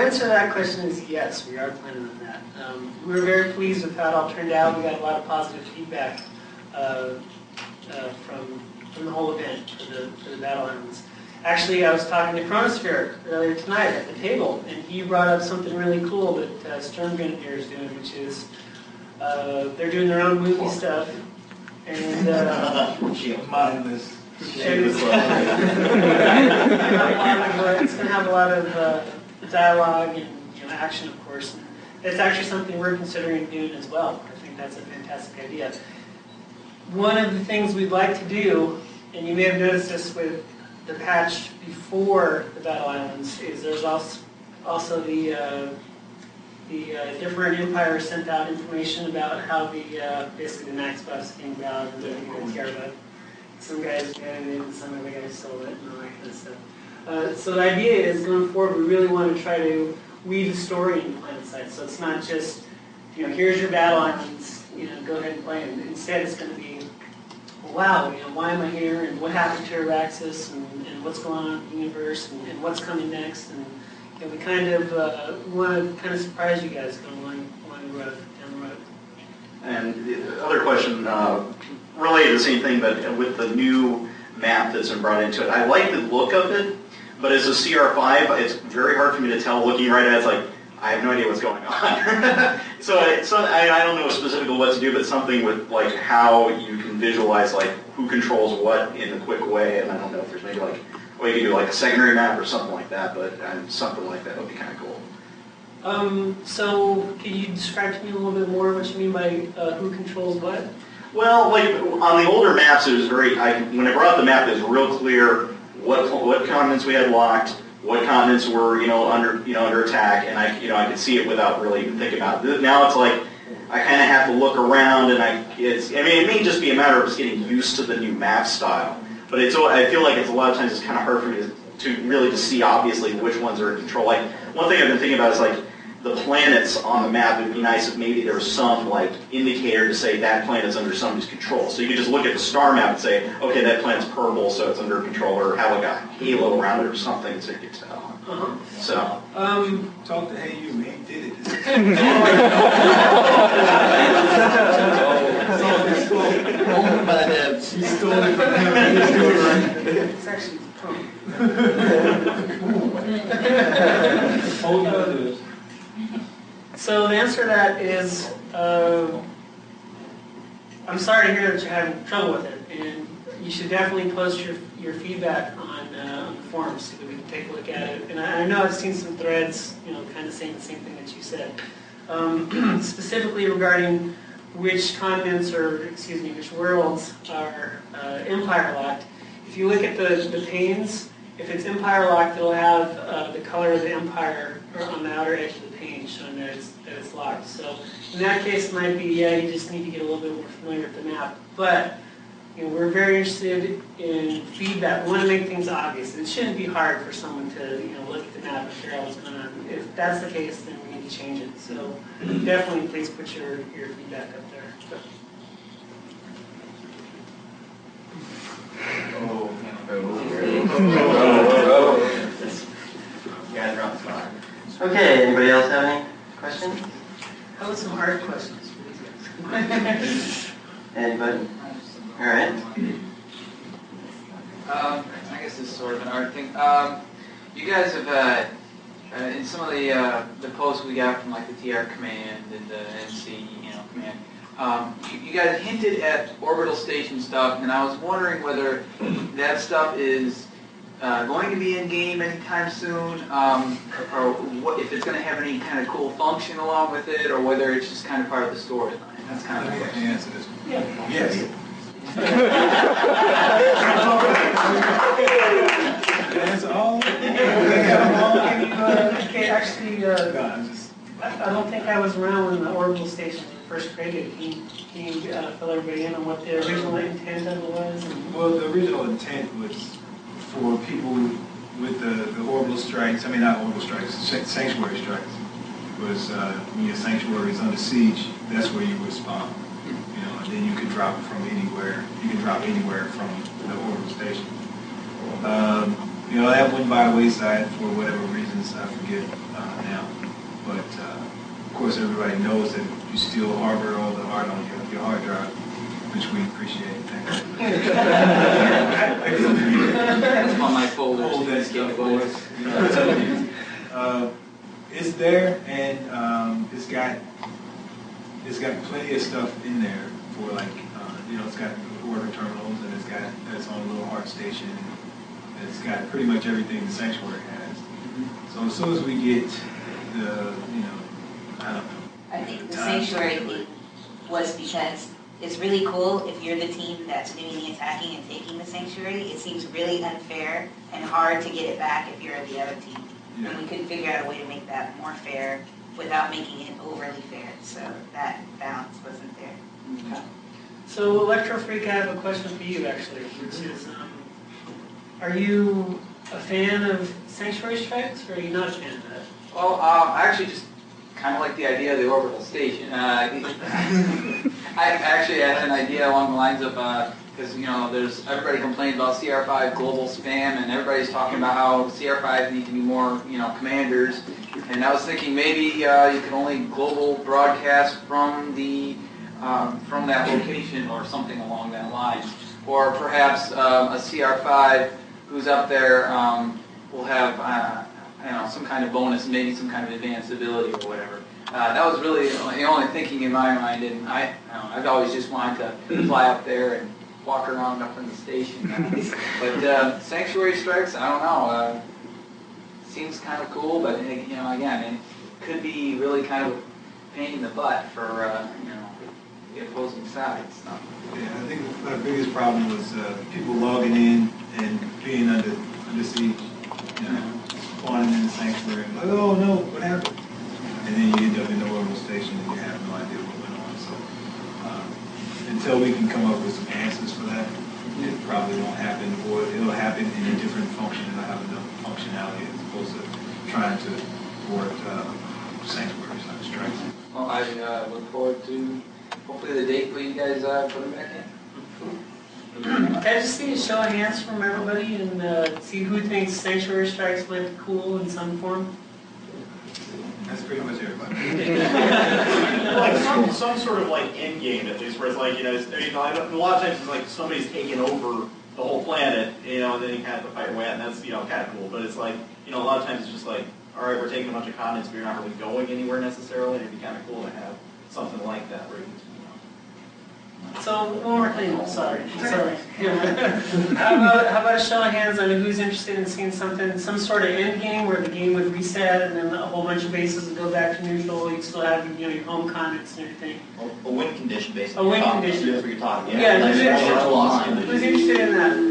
answer to that question is yes, we are planning on that. Um, we were very pleased with how it all turned out. We got a lot of positive feedback uh, uh, from from the whole event for the for the Battle Islands. Actually, I was talking to Chronosphere earlier tonight at the table, and he brought up something really cool that uh, Storm Grenadier is doing, which is uh, they're doing their own movie stuff, and uh, Mindless. it's going to have a lot of uh, dialogue and you know, action, of course. And it's actually something we're considering doing as well. I think that's a fantastic idea. One of the things we'd like to do, and you may have noticed this with the patch before the Battle Islands, is there's also, also the, uh, the uh, different empires sent out information about how the, uh, basically the Max bus came about and the care. Some guys got it in, some other guys sold it, and all that kind of stuff. Uh, so the idea is going forward, we really want to try to weave a story into Planetside. So it's not just, you know, here's your battle islands, you know, go ahead and play them. Instead, it's going to be, wow, you know, why am I here, and what happened to Auraxis, and, and what's going on in the universe, and, and what's coming next, and you know, we kind of uh, want to kind of surprise you guys going along, along the road, down the road. And the other question, uh, related to the same thing, but with the new map that's been brought into it, I like the look of it, but as a CR5, it's very hard for me to tell looking right at it. It's like, I have no idea what's going on. so I, I don't know specifically what to do, but something with like how you can visualize like who controls what in a quick way, and I don't know if there's maybe like, well, you can do like a secondary map or something like that, but um, something like that would be kind of cool. Um, so can you describe to me a little bit more what you mean by uh, who controls what? Well, like on the older maps, it was very. I, when I brought up the map, it was real clear what what continents we had locked, what continents were you know under you know under attack, and I you know I could see it without really even thinking about it. Now it's like I kind of have to look around, and I it's. I mean, it may just be a matter of just getting used to the new map style, but it's. I feel like it's a lot of times it's kind of hard for me to, to really just see obviously which ones are in control. Like one thing I've been thinking about is like the planets on the map, it would be nice if maybe there was some like indicator to say that planet's under somebody's control. So you could just look at the star map and say, okay, that planet's purple, so it's under control, or have like a halo around it or something so you could tell. Uh-huh. So, Um, Talk to Hey You, he did it. Owned by them. She stole it from him, he didn't do it right. it's actually punk. Hold on to this. So the answer to that is, uh, I'm sorry to hear that you're having trouble with it, and you should definitely post your, your feedback on, uh, the forums so that we can take a look at it. And I, I know I've seen some threads, you know, kind of saying the same thing that you said. Um, specifically regarding which continents or, excuse me, which worlds are uh, empire locked. If you look at the, the panes, if it's empire locked, it'll have uh, the color of the empire on the outer edge of the showing that it's, that it's locked. So in that case, it might be, yeah, you just need to get a little bit more familiar with the map. But you know, we're very interested in feedback. We want to make things obvious. It shouldn't be hard for someone to you know, look at the map and figure out what's going on. If that's the case, then we need to change it. So definitely please put your, your feedback up there. Oh, oh, oh, you guys are on the spot. Okay, anybody else have any questions? How about some hard questions for these guys? Anybody? All right. Um, I guess this is sort of an art thing. Um, you guys have, uh, uh, in some of the, uh, the posts we got from like the TR command and the NC, you know, command, um, you, you guys hinted at orbital station stuff, and I was wondering whether that stuff is uh, going to be in game anytime soon, um, or what, if it's going to have any kind of cool function along with it, or whether it's just kind of part of the storyline. That's kind of the Let me question. answer this one. Yeah. Yes. That's all? Can you, okay, actually, uh, I'm just, I I don't think I was around when the orbital stations were first created. Can you, can you uh, fill everybody in on what the original intent of it was? well, the original intent was for people with the, the orbital strikes, I mean, not orbital strikes, sanctuary strikes, was, uh, when your sanctuary is under siege, that's where you would spawn. You know, and then you could drop from anywhere, you can drop anywhere from the orbital station. Um, you know, that went by the wayside for whatever reasons, I forget uh, now. But, uh, of course, everybody knows that you still harbor all the art on your, your hard drive, which we appreciate. Thank you. That's on my folder. Hold that stuff for us. Uh, It's there, and um, it's got, it's got plenty of stuff in there for like, uh, you know, it's got order terminals, and it's got, its own little art station. It's got pretty much everything the sanctuary has. So as soon as we get the, you know, I don't know. I think the time- sanctuary thing was because it's really cool if you're the team that's doing the attacking and taking the sanctuary. It seems really unfair and hard to get it back if you're the other team. Yeah. And we couldn't figure out a way to make that more fair without making it overly fair. So that balance wasn't there. Okay. So Electro Freak, I have a question for you actually, which is, um, are you a fan of Sanctuary Strikes or are you not a fan of that? Well, um, I actually just kind of like the idea of the orbital station. Uh, I actually had an idea along the lines of, because, you know, there's, everybody complains about CR5 global spam, and everybody's talking about how CR5 need to be more, you know, commanders. And I was thinking maybe uh, you could only global broadcast from the, um, from that location or something along that line. Or perhaps um, a CR5 who's up there um, will have, uh, I don't know, some kind of bonus, maybe some kind of advanced ability or whatever. Uh, that was really the only thinking in my mind, and I, I don't know, I've always just wanted to fly up there and walk around up in the station. but uh, Sanctuary Strikes, I don't know, uh, seems kind of cool, but you know, again, it could be really kind of pain in the butt for uh, you know the opposing sides. So. Yeah, I think the biggest problem was uh, people logging in and being under, under siege, you know, spawning in the sanctuary, like, oh no, what happened? And then you end up in the orbital station and you have no idea what went on, so. uh, Until we can come up with some answers for that, it probably won't happen, or it'll happen in a different function, it'll have enough functionality as opposed to trying to thwart uh, sanctuary strikes. Well, I uh, look forward to hopefully the date where you guys uh, put them back in. Can I just see a show of hands from everybody and uh, see who thinks Sanctuary Strikes might be cool in some form? That's pretty much everybody. like some, some sort of like end game at least, where it's like, you know, it's, you know, a lot of times it's like somebody's taking over the whole planet, you know, and then you kind of have to fight away, and that's, you know, kind of cool. But it's like, you know, a lot of times it's just like, all right, we're taking a bunch of continents, but you're not really going anywhere necessarily. It'd be kind of cool to have something like that, where you can. So one more thing, sorry, sorry. How about, how about a show of hands on who's interested in seeing something, some sort of end game where the game would reset and then a whole bunch of bases would go back to neutral, you'd still have, you know, your home continents and everything. A a win condition, basically. A win condition. That's what you're talking, Yeah, yeah. who's interested, who's interested in that?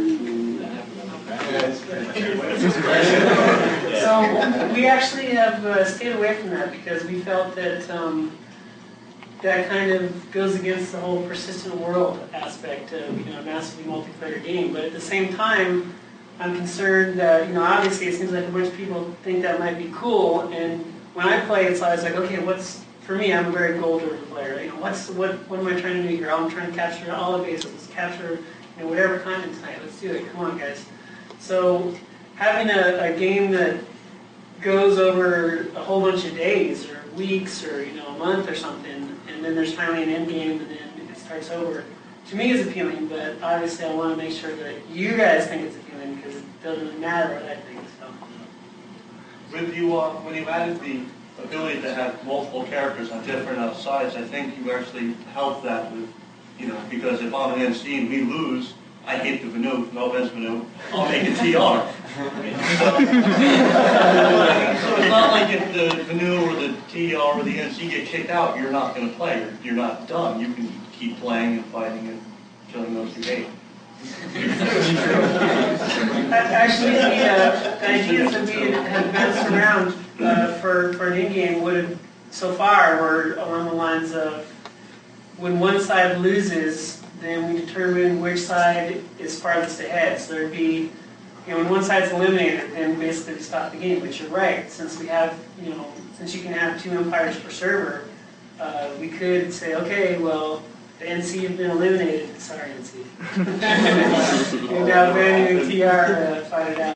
So we actually have uh, stayed away from that because we felt that um, that kind of goes against the whole persistent world aspect of you know a massively multiplayer game. But at the same time, I'm concerned that you know obviously it seems like a bunch of people think that might be cool, and when I play, it's always like okay, what's for me? I'm a very goal-driven player. You know, what's what? What am I trying to do here? I'm trying to capture all the bases, capture you know whatever content tonight. Let's do it. Come on, guys. So having a, a game that goes over a whole bunch of days or weeks or you know a month or something, and then there's finally an end game and then it starts over. To me, is appealing, but obviously I want to make sure that you guys think it's appealing because it doesn't matter what I think. So. With you, uh, when you added the ability to have multiple characters on different uh, sides, I think you actually helped that with, you know, because if I'm an MC and we lose, I hate the Vanu, no offense Vanu, I'll make a TR. So so it's not like if the Vanu or the TR or the NC get kicked out, you're not gonna play, you're, you're not done. You can keep playing and fighting and killing those who hate. Actually, the, uh, the ideas that we had bounced around uh, for, for an in-game would have, so far, were along the lines of, when one side loses, then we determine which side is farthest ahead. So there'd be, you know, when one side's eliminated, then basically we stop the game. But you're right, since we have, you know, since you can have two empires per server, uh, we could say, okay, well, the NC have been eliminated. Sorry, NC. You're now abandoning TR to fight it out.